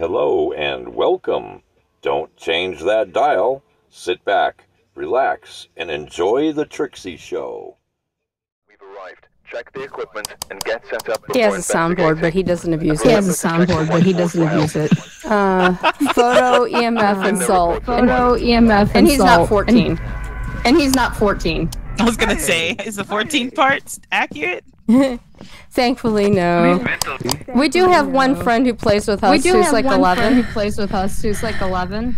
Hello and welcome. Don't change that dial. Sit back, relax, and enjoy the Trixie Show. We've arrived. Check the equipment and get set up. He has a soundboard, but he doesn't abuse it. He has a soundboard, but he doesn't abuse it. Uh, photo, EMF, and salt. Photo, EMF, And he's not 14. And, and he's not 14. I was gonna say, is the 14 parts accurate? Thankfully, no. We do have one friend who plays with us we do who's have like one 11, friend who plays with us who's like 11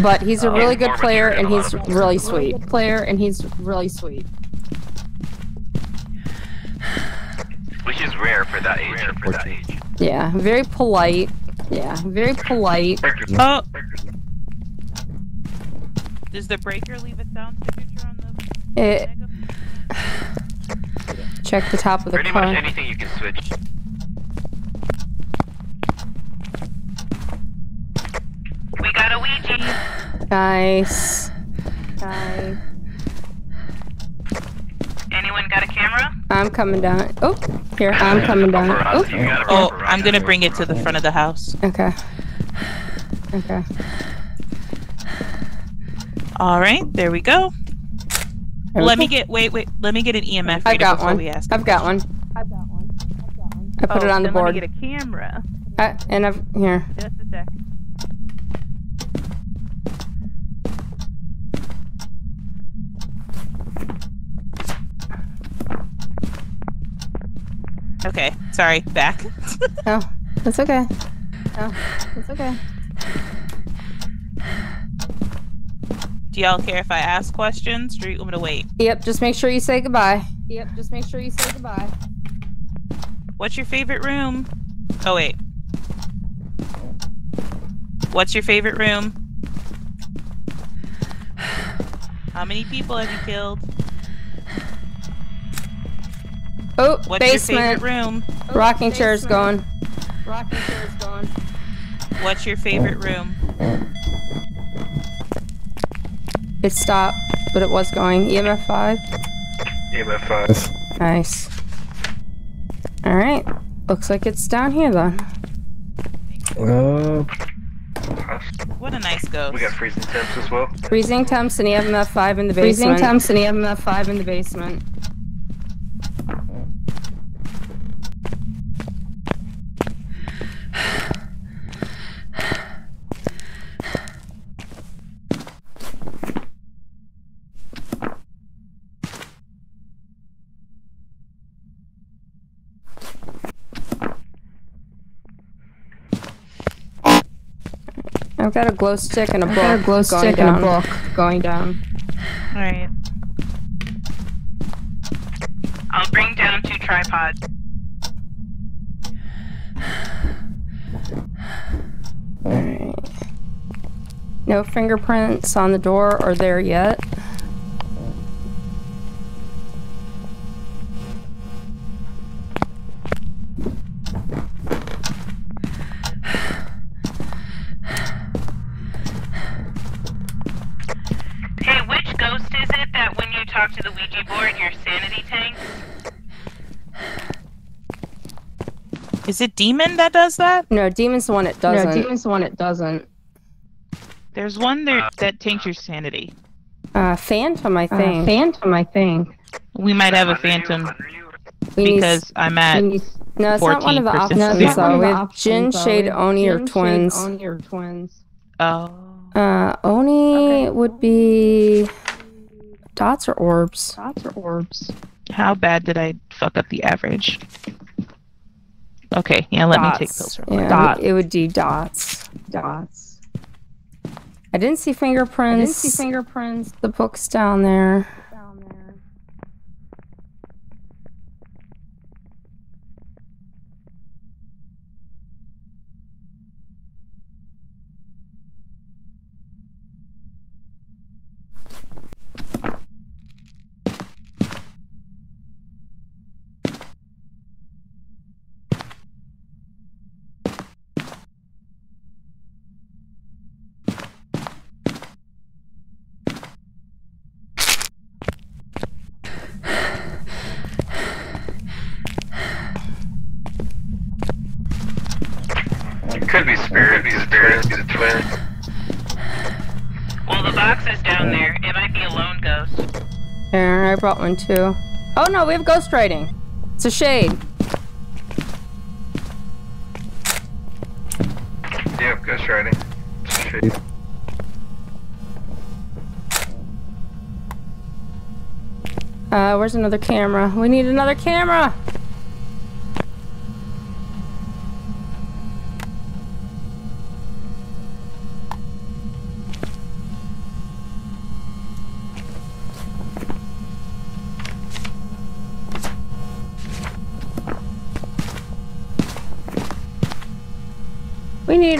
but he's a uh, really good player and he's really sweet. player, and he's really sweet. Which is rare for that age. For that age. Yeah, very polite. Yeah, very polite. Oh. Does the breaker leave a sound signature on the It, mega? Check the top of the Pretty much anything you can switch. We got a Ouija. Nice. Okay. Anyone got a camera? I'm coming down. Oh, here, I'm coming down. Oh, Oh, I'm gonna bring it to the front of the house. okay. Okay. All right, there we go. There we Let me get wait wait. Let me get an EMF I've reader got one. we ask. I've got one. I've got one. I've got one. I put it on the board. Oh, Let me get a camera. Uh, and I've here. Just a sec. Okay, sorry, back. Oh, that's okay. Oh, that's okay. Do y'all care if I ask questions or you want me to wait? Yep, just make sure you say goodbye. Yep, just make sure you say goodbye. What's your favorite room? Oh wait. What's your favorite room? How many people have you killed? Oh, What's your basement. favorite room? Rocking chair's basement. going. Rocking chair's gone. What's your favorite room? It stopped, but it was going. EMF 5. EMF 5. Nice. Alright. Looks like it's down here then. Uh, What a nice ghost. We got freezing temps as well. Freezing temps and EMF 5 in the basement. Freezing basement. temps and EMF 5 in the basement. I've got a glow stick and a book. Got a glow going stick down. and a book going down. Alright. I'll bring down two tripods. Alright. No fingerprints on the door or there yet. It Demon that does that? No, Demon's the one that doesn't. No, Demon's the one it doesn't. There's one there that tanks your sanity. uh, Phantom, I Uh, think. Phantom, I think. We might have a phantom We need- because I'm at And you- no, it's not one of the options No, it's though. not one of We the have Jinn, though. Shade, Oni, or Jinn, Shade, twins. Oni, or twins. oh Uh, Oni would be dots or orbs. Dots or orbs? how bad did I fuck up the average? Okay, yeah, let me take Dots. pills real. Yeah, Dots. it would do dots. Dots. I didn't see fingerprints. I fingerprints. didn't see fingerprints the book's down there. Brought one too. Oh no, we have ghost writing. It's a shade. Yep, ghost writing. Shit. Uh, where's another camera? We need another camera.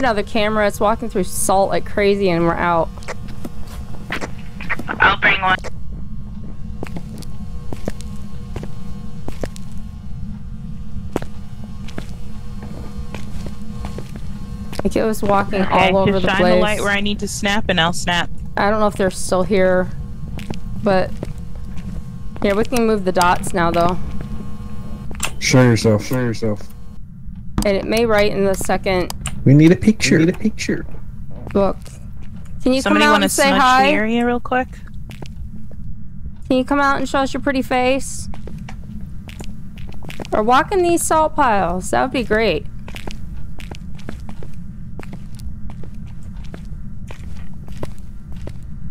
Another camera. It's walking through salt like crazy and we're out. I'll bring one. Like it was walking Okay, all over just the shine the light where I need to snap, and I'll snap. I don't know if they're still here, but yeah, we can move the dots now though, Show yourself. Show yourself. and it may write in the second We need a picture. We need a picture. book. Can you Somebody come out want to and say smudge hi? the area real quick? Can you come out and show us your pretty face? Or walk in these salt piles. That would be great.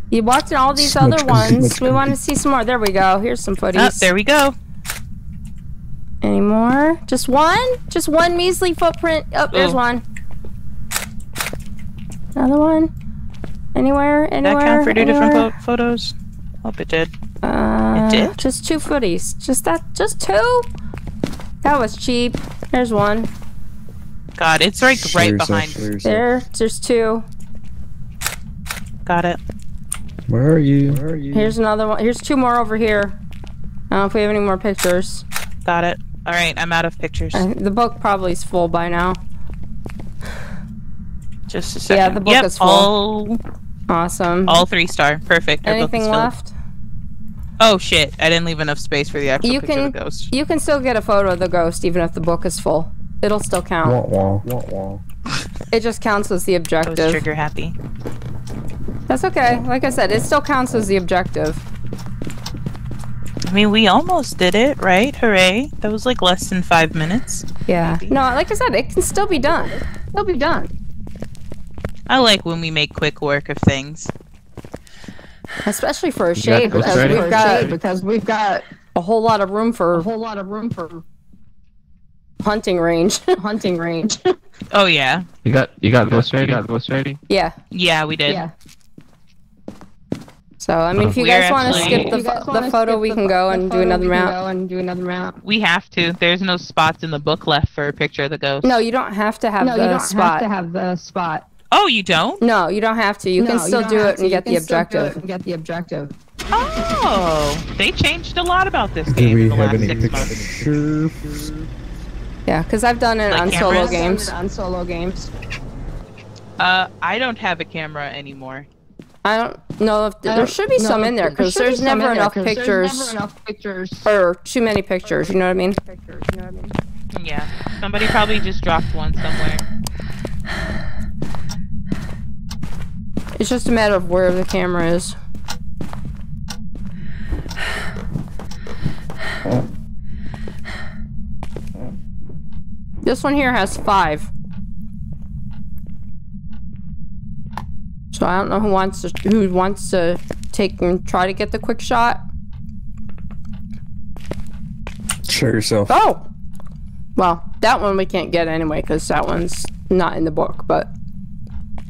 You walked in all these Smudge other cookie, ones. smudge We want to cookie. see some more. There we go. Here's some footies. Oh, there we go. Any more? Just one? Just one measly footprint. Oh, there's Oh. one. Another one. Anywhere? Did Anywhere? that count for two different anywhere? po- photos? Hope it did. Uh, It did? Just two footies. Just that. Just two. That was cheap. There's one. God, it's like Show right yourself, behind. show yourself. There. There's two. Got it. Where are you? Where are you? Here's another one. Here's two more over here. I don't know if we have any more pictures. Got it. All right, I'm out of pictures. Uh, the book probably is full by now. Just a second. Yeah, the book yep, is full. All, Awesome. all three star. Perfect. Our book Anything is left? Oh shit! I didn't leave enough space for the actual You picture can of the ghost. you can still get a photo of the ghost even if the book is full. It'll still count. Wah, wah, wah, wah. It just counts as the I was objective. trigger happy. That's okay. Like I said, it still counts as the objective. I mean, we almost did it, right? Hooray! That was like less than five minutes. Yeah. Maybe. No, like I said, it can still be done. It'll be done. I like when we make quick work of things. Especially for a got shade Ghost because Rider? we've got because we've got a whole lot of room for a whole lot of room for hunting range. hunting range. Oh yeah, You got you got ghost ready? You got ghost ready? yeah. yeah, we did. yeah. So I mean, if you We're guys want to skip the, If you guys pho- wanna the photo, skip we can pho- go and do another round. Go and do another round. We have to. There's no spots in the book left for a picture of the ghost. No, you don't have to have No, the you don't spot. have to have the spot. Oh, you don't? No, you don't have to. You No, can still don't do it to. and You get the can still do objective. it and get the objective. Oh, they changed a lot about this Do game we in the have last any six months. pictures? Yeah, because I've done it Like on solo games. On solo games. Uh, I don't have a camera anymore. I don't know if I there don't should be know some in there there because should be there's some never in there, enough 'cause there's never enough pictures. or too many pictures. You know what I mean? Pictures, you know what I mean? Yeah, somebody probably just dropped one somewhere. It's just a matter of where the camera is. This one here has five. So I don't know who wants to who wants to take and try to get the quick shot. Show yourself. Oh! Well, that one we can't get anyway because that one's not in the book, but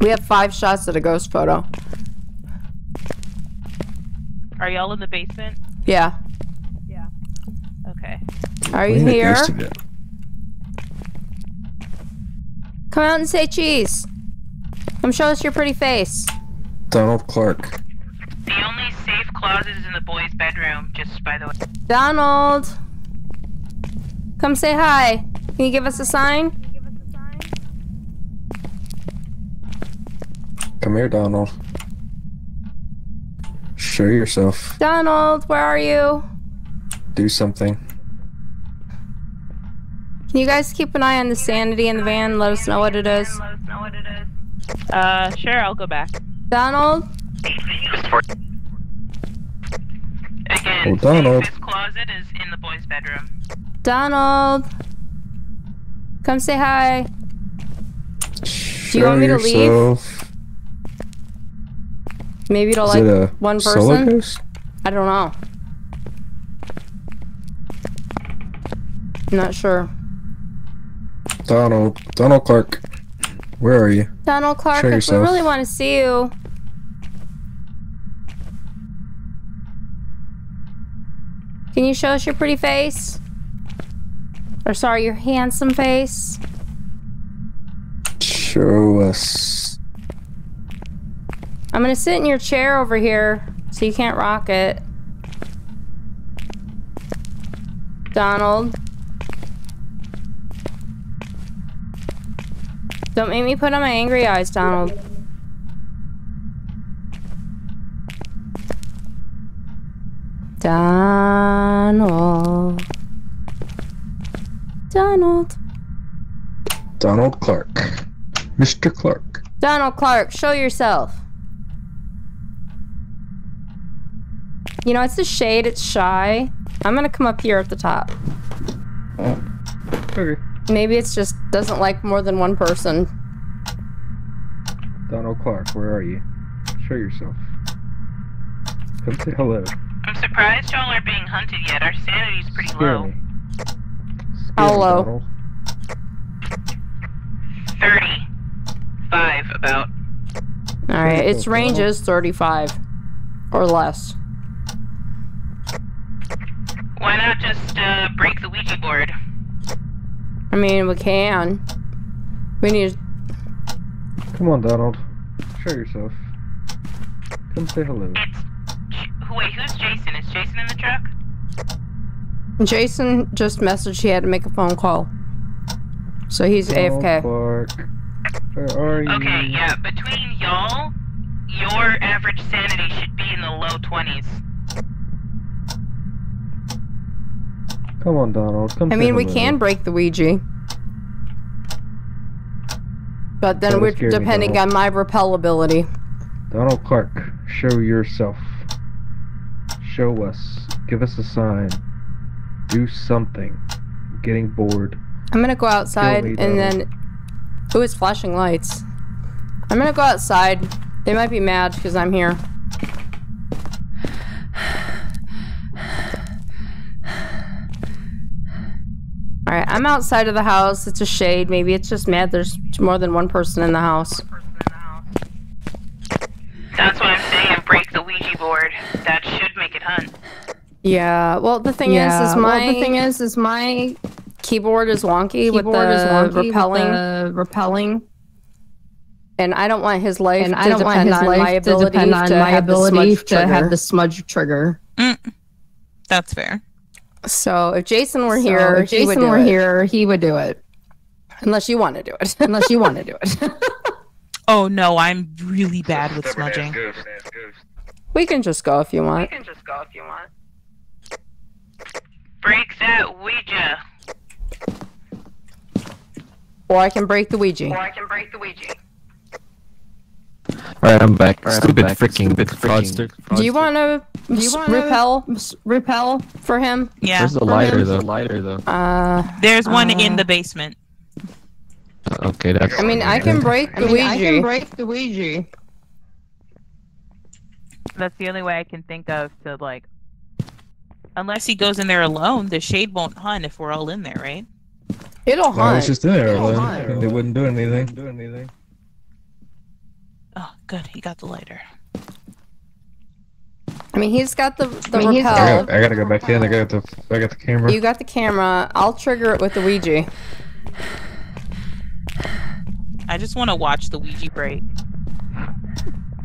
we have five shots at a ghost photo. Are y'all in the basement? Yeah. Yeah. Okay. Are you here? Come out and say cheese. Come show us your pretty face. Donald Clark. The only safe closet is in the boys' bedroom, just by the way. Donald! Come say hi. Can you give us a sign? Come here, Donald. Show yourself. Donald, where are you? Do something. Can you guys keep an eye on the sanity in the van? Let us know what it is. Uh, sure, I'll go back. Donald? Again, Oh, Donald. safest closet is in the boys' bedroom. Donald? Come say hi. Show you want me to leave? Yourself. Maybe to Is like it one person? I don't know. Not sure. Donald. Donald Clark. Where are you? Donald Clark, Show if we really want to see you. Can you show us your pretty face? Or sorry, your handsome face? Show us. I'm gonna sit in your chair over here so you can't rock it. Donald. Don't make me put on my angry eyes, Donald. Donald. Donald. Donald Clark. Mr. Clark. Donald Clark, show yourself. You know, it's a shade, it's shy. I'm gonna come up here at the top. Okay. Maybe it's just doesn't like more than one person. Donald Clark, where are you? Show yourself. Come say hello. I'm surprised y'all aren't being hunted yet. Our sanity's pretty Scare low. me. Scare How me, low? Donald. 35 about. Alright, its range is 35 or less. Break the Ouija board? I mean, we can. We need. Come on, Donald. Show yourself. Come say hello. It's. Wait, who's Jason? Is Jason in the truck? Jason just messaged he had to make a phone call. So he's Donald AFK. Clark. Where are you? Okay, yeah, between y'all, your average sanity should be in the low 20s. Come on, Donald. Come I mean, we can break the Ouija. But then we're scare me, depending on my repel ability. Donald Clark, show yourself. Show us. Give us a sign. Do something. I'm getting bored. I'm gonna go outside me, and Donald. then. Who is flashing lights. I'm gonna go outside. They might be mad because I'm here. Alright, I'm outside of the house. It's a shade. Maybe it's just mad there's more than one person in the house. That's what I'm saying, break the Ouija board. That should make it hunt. Yeah, well, the thing is, is my well, the thing is, is my keyboard is wonky with the is wonky repelling, with the repelling, and I don't want his life and to I don't want his on life to depend on to my have the ability smudge to have the smudge trigger. Mm. That's fair. So if Jason were So here, if he would Jason do were it. here, he would do it. unless you want to do it. Unless you want to do it. Oh no, I'm really bad with smudging. we can just go if you want. We can just go if you want. Break that Ouija. Or I can break the Ouija. Or I can break the Ouija. Alright, I'm back. Alright, I'm stupid back. freaking Stupid fraudster. Do you want to Do you want repel repel? for him? Yeah. Where's the lighter him? though? Lighter though. Uh, There's one in Uh, the basement. Okay, that's. I mean, I can break I the mean, I can Ouija. break the Ouija. That's the only way I can think of to like. Unless he goes in there alone, the shade won't hunt if we're all in there, right? It'll I was hunt. just in there, then. They wouldn't do anything. Do anything. Oh, good. He got the lighter. I mean, he's got the the I mean, he's I, repel. got, I gotta go back in. I got the I got the camera. You got the camera. I'll trigger it with the Ouija. I just want to watch the Ouija break.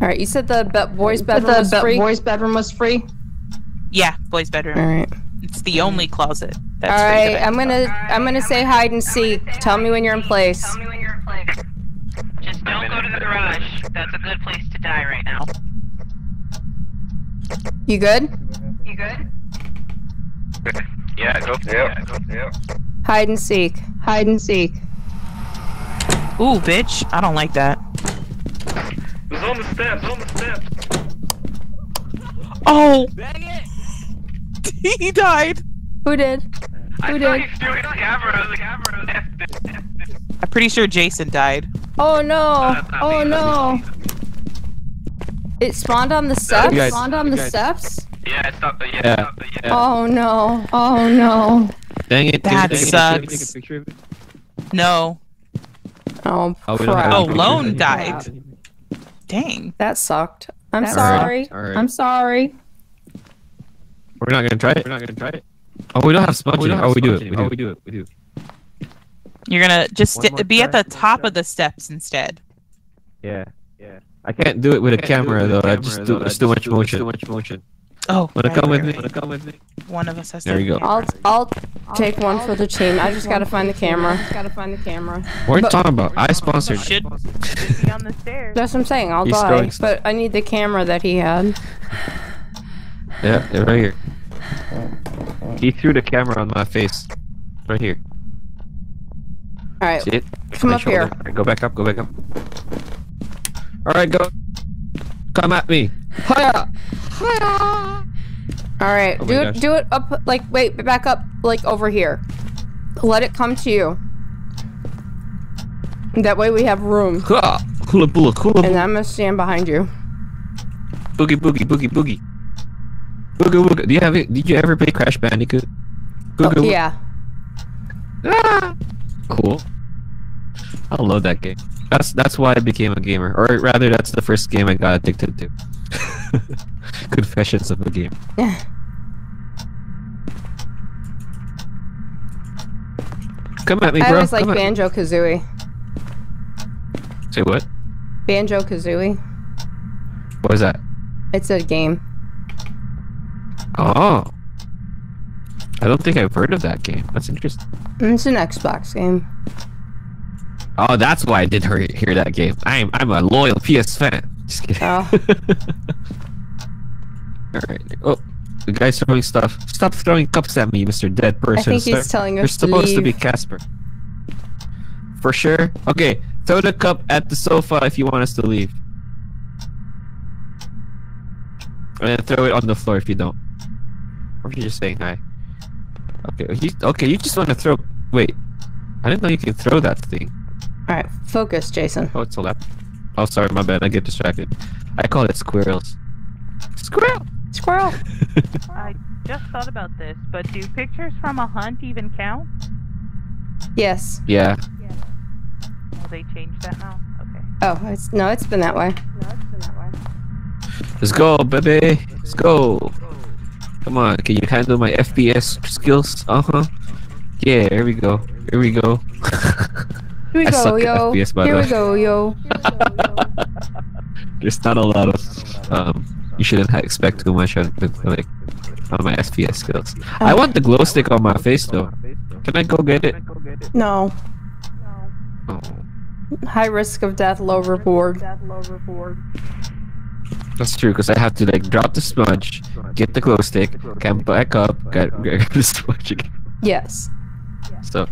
All right, you said the be- boys' bedroom the was be- free. boys' bedroom was free. Yeah, boys' bedroom. All right. It's the only closet. That's All free right. that I I'm gonna. I'm gonna say hide and seek. Tell me when you're in place. Tell me when you're in place. Just don't go to the garage. That's a good place to die right now. You good? You good? Yeah, go. Yeah, go. Yeah. Hide and seek. Hide and seek. Ooh, bitch. I don't like that. It was on the steps, on the steps. Oh! he died. Who did? Who did? doing the camera, the camera. I'm pretty sure Jason died. Oh no! Oh no! It spawned on the steps. guys- spawned on the guys- steps. Yeah, it's not the yeah. Yeah. It's not the, yeah. Oh no! Oh no! Dang it. That dang it, sucks. Take a picture of it. No. Oh, Oh, crap. Oh, Lone died. Dang. That sucked. I'm Alright, sorry. alright. I'm sorry. We're not gonna try it. We're not gonna try it. Oh, we don't have sponge. Oh, we don't oh, have we do it. sponge We do oh, it. We do it. We do it. You're gonna just One be at the top of the steps instead. Yeah. Yeah. I can't do it with a camera though. I just do. It's too much motion. Too much motion. Oh, Wanna right, come right, with me? Wanna come with me? One of us has There to. you go. I'll I'll take one for the team. I just gotta find the camera. Gotta find the camera. What are you But- talking about? I sponsored. Should be on the stairs. That's what I'm saying. I'll He's die, but I need the camera that he had. Yeah, right here. He threw the camera on my face. Right here. All right, See it? come up here. shoulder. Go back up. Go back up. All right, go. Come at me. Hiya! Hiya! All right, Oh do it. Do it up. Like wait, back up. Like over here. Let it come to you. That way we have room. Ha! Hula bula, hula And. I'm gonna stand behind you. Boogie boogie boogie boogie. Boogie boogie. Do you have it? Did you ever play Crash Bandicoot? Oh, Boogie boogie. yeah. Ah! Cool. I love that game. That's that's why I became a gamer, or rather, that's the first game I got addicted to. Confessions of a game. Yeah. Come at me, bro. I always like Come at me. Banjo Kazooie. Say what? Banjo Kazooie. What is that? It's a game. Oh. I don't think I've heard of that game. That's interesting. It's an Xbox game. Oh, that's why I did hear, hear that game. I'm I'm a loyal PS fan. Just kidding. Oh. All right. Oh, the guy's throwing stuff. Stop throwing cups at me, Mr. Dead Person. I think he's sir. telling You're us to supposed to be. Casper. For sure. Okay, throw the cup at the sofa if you want us to leave. And then throw it on the floor if you don't. Or if you're just saying hi. Okay, you, okay, you just want to throw. Wait, I didn't know you can throw that thing. All right, focus, Jason. Oh, it's a lap. Oh, sorry, my bad. I get distracted. I call it squirrels. Squirrel. Squirrel. I just thought about this, but do pictures from a hunt even count? Yes. Yeah. Will oh, they change that now? Okay. Oh, it's no, it's been that way. Let's go, baby. Let's go. Come on, can you handle my FPS skills? Uh huh. Yeah, here we go. Here we go. Here we I go, suck at yo. FPS, by the Here we go, yo. There's not a lot of. Um, you shouldn't expect too much on like on my FPS skills. I want the glow stick on my face though. Can I go get it? No. Oh, High risk of death, low reward. That's true because I have to like drop the sponge, get the glow stick, come back up, get, get the sponge again. Yes. So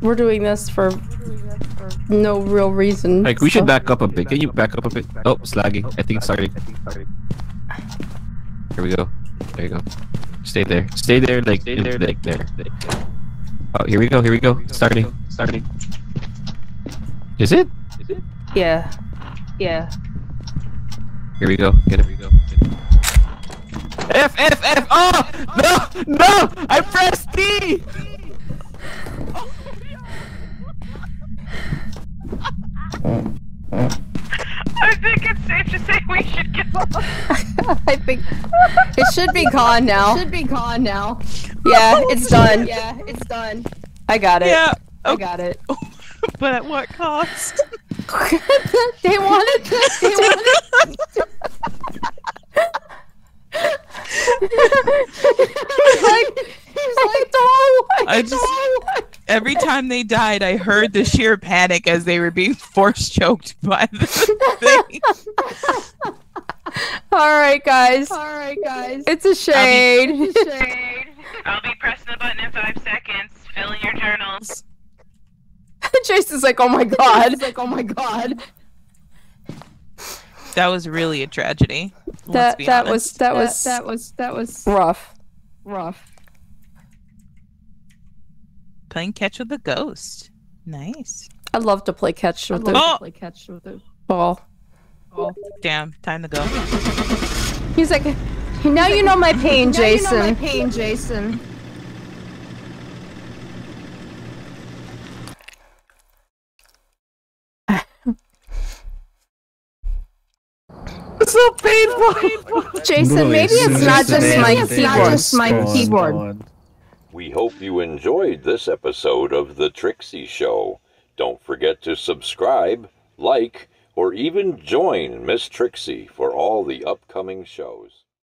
We're doing this for no real reason. like we should back up a bit. Can you back up a bit? Oh, it's lagging. I think it's starting. Here we go. There you go. Stay there. Stay there. Like stay there. Like there. Oh, here we go. Here we go. Starting. Starting. Is it? Is it? Yeah. Yeah. Here we go. Get it. Here we go. F F F. Oh no no! I pressed D. I think it's safe to say we should get I think it should be gone now. should be gone now. Yeah, it's done. Yeah, it's done. I got it. Yeah. I got it. But at what cost? they wanted. They wanted. he's like, he's like, no. I just every time they died, I heard the sheer panic as they were being force choked by the thing. All right, guys. All right, guys. It's a shade. I'll be pressing the button in five seconds. Fill in your journals. Jason's like, oh my god. like, oh my god. That was really a tragedy. Let's That be that honest. was that was that was that was rough. rough. Playing catch with the ghost. Nice. I love to play catch with the Oh! Play catch with the ball. ball. Damn, time to go. He's like, now you know my pain, Now you know Jason. my pain, Jason. It's so painful. Jason, maybe it's not just my thing It's not just my keyboard. We hope you enjoyed this episode of The Trixie Show. Don't forget to subscribe, like, or even join Miss Trixie for all the upcoming shows.